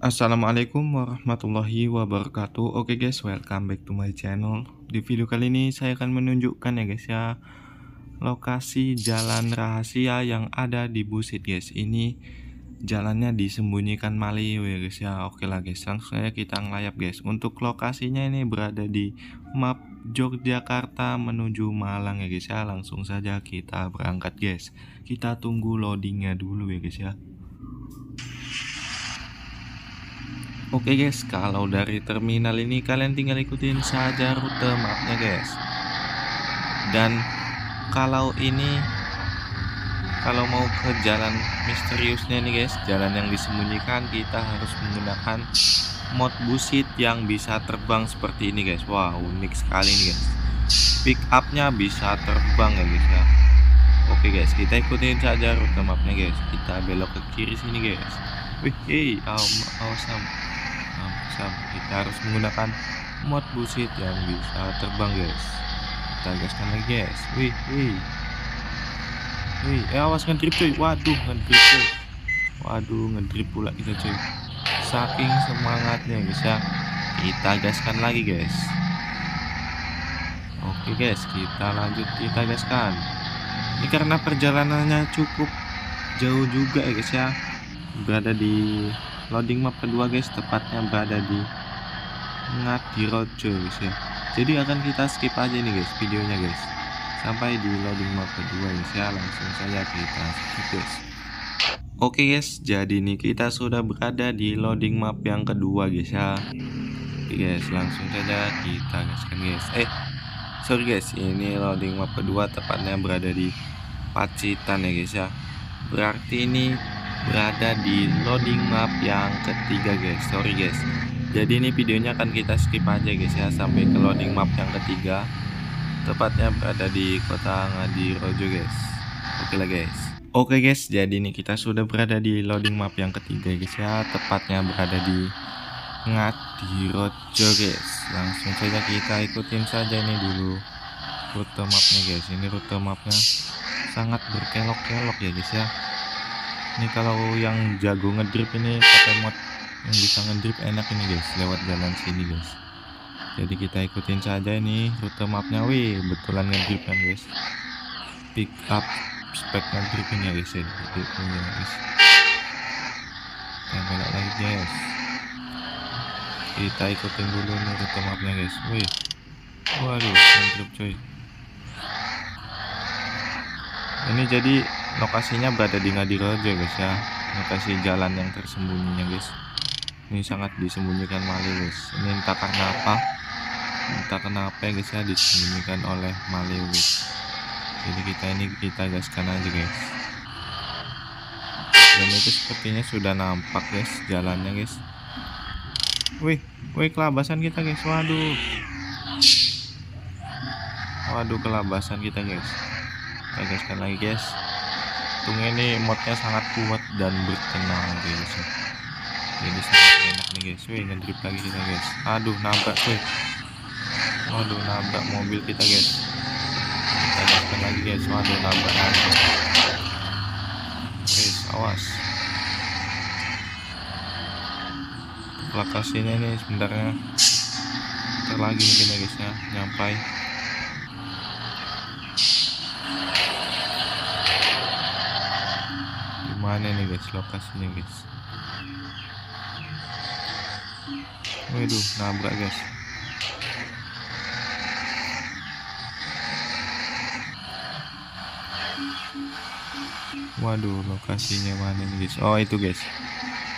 Assalamualaikum warahmatullahi wabarakatuh. Oke guys, welcome back to my channel. Di video kali ini saya akan menunjukkan ya guys ya Lokasi jalan rahasia yang ada di Busit guys. Ini jalannya disembunyikan Maliu ya guys ya. Oke lah guys, langsung saja kita ngelayap guys. Untuk lokasinya ini berada di map Yogyakarta menuju Malang ya guys ya. Langsung saja kita berangkat guys. Kita tunggu loadingnya dulu ya guys ya Oke guys, kalau dari terminal ini kalian tinggal ikutin saja rute mapnya guys. Dan kalau ini kalau mau ke jalan misteriusnya nih guys, jalan yang disembunyikan kita harus menggunakan mod busit yang bisa terbang seperti ini guys. Wah, unik sekali nih guys. Pick upnya bisa terbang ya guys ya. Oke guys, kita ikutin saja rute mapnya guys. Kita belok ke kiri sini guys. Wih, hey, awas, kita harus menggunakan mod busit yang bisa terbang guys. Kita gaskan lagi guys. Wih wih. Wih eh awas ngedrip cuy. Waduh ngedrip cuy. Waduh ngedrip pula kita cuy. Saking semangatnya guys ya. Kita gaskan lagi guys. Oke guys kita lanjut kita gaskan. Ini karena perjalanannya cukup jauh juga ya guys ya. Berada di loading map kedua guys tepatnya berada di Ngadirojo guys ya. Jadi akan kita skip aja nih guys videonya guys. Sampai di loading map kedua guys ya. Langsung saja kita skip guys. Oke guys jadi nih kita sudah berada di loading map yang kedua guys ya. Oke guys langsung saja kita gaskan guys. Eh sorry guys ini loading map kedua tepatnya berada di Pacitan ya guys ya. Berarti ini berada di loading map yang ketiga guys. Sorry guys. Jadi ini videonya akan kita skip aja guys ya sampai ke loading map yang ketiga. Tepatnya berada di kota Ngadirojo guys. Oke lah guys. Oke guys jadi ini kita sudah berada di loading map yang ketiga guys ya. Tepatnya berada di Ngadirojo guys. Langsung saja kita ikutin saja ini dulu rute mapnya guys. Ini rute mapnya sangat berkelok-kelok ya guys ya ini kalau yang jago ngedrip ini pakai mod yang bisa ngedrip enak ini guys. Lewat jalan sini guys. Jadi kita ikutin saja ini rute mapnya. Wih betulan ngedrip kan guys. Pick up spek ngedrip ini ya guys ya. Ini guys. Kita belok lagi guys. Kita ikutin dulu nih rute mapnya guys. Wih. Waduh ngedrip coy ini jadi lokasinya berada di Ngadirojo guys ya. Lokasi jalan yang tersembunyinya guys. Ini sangat disembunyikan Mali guys. Ini entah karena apa. Entah kenapa ya guys ya disembunyikan oleh Mali guys. Jadi kita ini kita gaskan aja guys. Dan itu sepertinya sudah nampak guys jalannya guys. Wih wih kelabasan kita guys. Waduh. Waduh kelabasan kita guys. Kita gaskan lagi guys untungnya ini modnya sangat kuat dan berkenan guys. Jadi sangat enak nih guys. Wih ngedrip lagi kita guys. Aduh nabrak wih. Waduh nabrak mobil kita guys. Kita gaskan lagi guys. Waduh nabrak lagi. Guys awas. Lokasinya ini sebenarnya. Terlagi mungkin ya guys ya. Nyampai mana nih guys lokasinya guys waduh nabrak guys. Waduh lokasinya mana nih guys? Oh itu guys.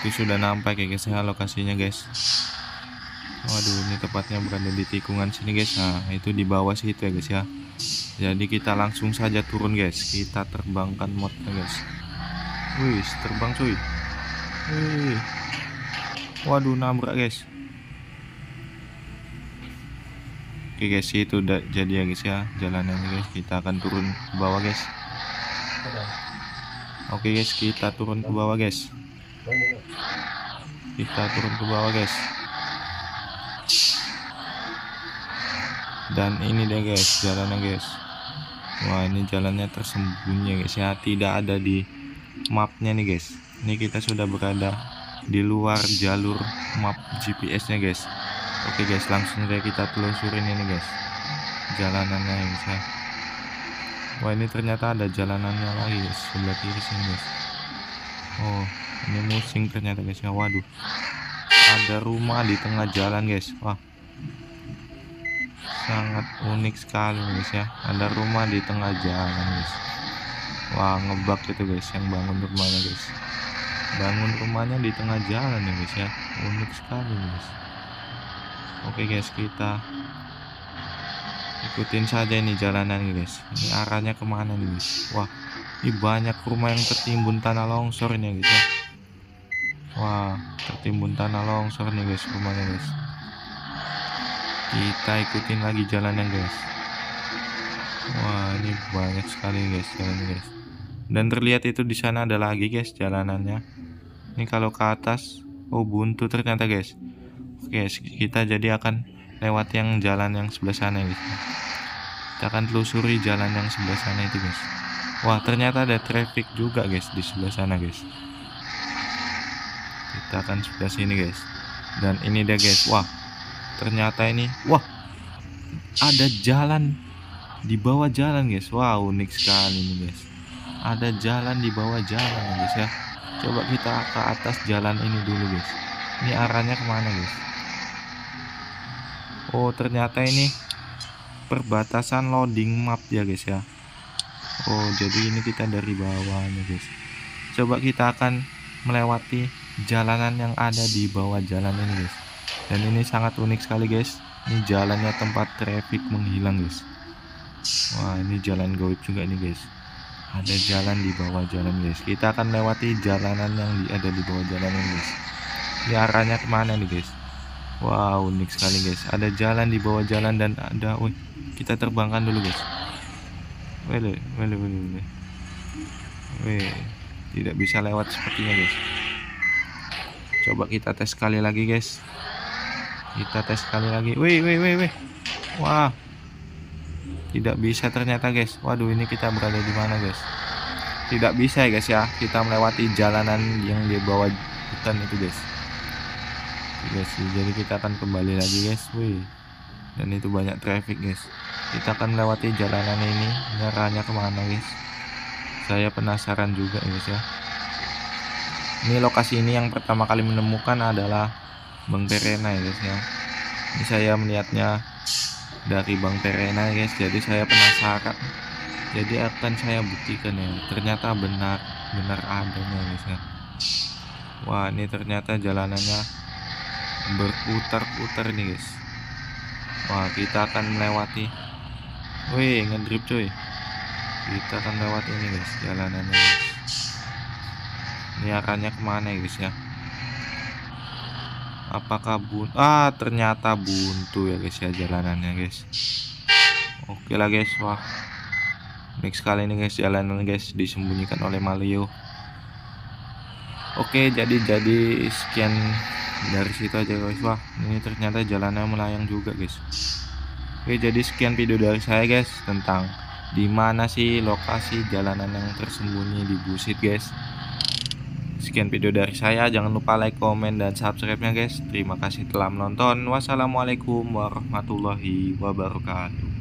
Itu sudah nampak ya guys. Ya lokasinya guys. Waduh ini tepatnya berada di tikungan sini guys. Nah itu di bawah situ ya guys ya. Jadi kita langsung saja turun guys. Kita terbangkan modnya guys Wih, terbang cuy. Wih. Waduh, nabrak guys. Oke guys, itu udah jadi ya guys ya jalanannya guys. Kita akan turun ke bawah guys. Oke guys, kita turun ke bawah guys. Kita turun ke bawah guys. Dan ini deh guys jalannya guys. Wah, ini jalannya tersembunyi guys ya. Tidak ada di mapnya nih guys. Ini kita sudah berada di luar jalur map GPS nya guys. Oke guys langsung saja kita telusurin ini guys. Jalanannya yang saya wah ini ternyata ada jalanannya lagi guys sebelah kiri sini guys. Oh ini musing ternyata guys ya. Waduh. Ada rumah di tengah jalan guys. Wah. Sangat unik sekali guys ya. Ada rumah di tengah jalan guys wah ngebak itu guys yang bangun rumahnya guys. Bangun rumahnya di tengah jalan ya guys ya. Unik sekali guys. Oke guys kita ikutin saja ini jalanan guys. Ini arahnya ke mana nih guys? Wah ini banyak rumah yang tertimbun tanah longsor ini guys ya. Wah tertimbun tanah longsor nih guys rumahnya guys. Kita ikutin lagi jalannya guys. Wah ini banyak sekali guys jalannya guys dan terlihat itu di sana ada lagi guys jalanannya. Ini kalau ke atas oh buntu ternyata guys. Oke kita jadi akan lewat yang jalan yang sebelah sana guys. Kita akan telusuri jalan yang sebelah sana itu guys. Wah ternyata ada traffic juga guys di sebelah sana guys. Kita akan sebelah sini guys. Dan ini dia guys. Wah ternyata ini wah ada jalan di bawah jalan guys. Wah unik sekali ini guys ada jalan di bawah jalan guys ya. Coba kita ke atas jalan ini dulu guys. Ini arahnya ke mana guys? Oh ternyata ini perbatasan loading map ya guys ya. Oh jadi ini kita dari bawahnya guys. Coba kita akan melewati jalanan yang ada di bawah jalan ini guys. Dan ini sangat unik sekali guys. Ini jalannya tempat traffic menghilang guys. Wah ini jalan goib juga nih guys ada jalan di bawah jalan guys. Kita akan lewati jalanan yang ada di bawah jalan ini guys. Ini arahnya ke mana nih guys? Wow unik sekali guys. Ada jalan di bawah jalan dan ada wih kita terbangkan dulu guys. Wele wele wele wele. Weh tidak bisa lewat sepertinya guys. Coba kita tes sekali lagi guys. Kita tes sekali lagi. Wih wih wih wih. Wah tidak bisa ternyata guys. Waduh ini kita berada di mana guys? Tidak bisa ya guys ya. Kita melewati jalanan yang di bawah hutan itu guys. Guys jadi kita akan kembali lagi guys. Wih. Dan itu banyak traffic guys. Kita akan melewati jalanan ini. Arahnya ke mana guys? Saya penasaran juga guys ya. Ini lokasi ini yang pertama kali menemukan adalah Bang Perena ya guys ya. Ini saya melihatnya dari Bang Terena guys. Jadi saya penasaran. Jadi akan saya buktikan ya ternyata benar benar adanya guys ya. Wah ini ternyata jalanannya berputar-putar nih guys. Wah kita akan melewati. Wih ngedrip cuy. Kita akan lewat ini guys jalanannya guys. Ini arahnya ke mana guys ya apakah bun ah ternyata buntu ya guys ya jalanannya guys. Oke lah guys wah. Next kali ini guys jalanan guys disembunyikan oleh Malio. Oke jadi jadi sekian dari situ aja guys wah. Ini ternyata jalannya melayang juga guys. Oke jadi sekian video dari saya guys tentang di mana sih lokasi jalanan yang tersembunyi di busit guys Sekian video dari saya. Jangan lupa like, komen, dan subscribe-nya guys. Terima kasih telah menonton. Wassalamualaikum warahmatullahi wabarakatuh.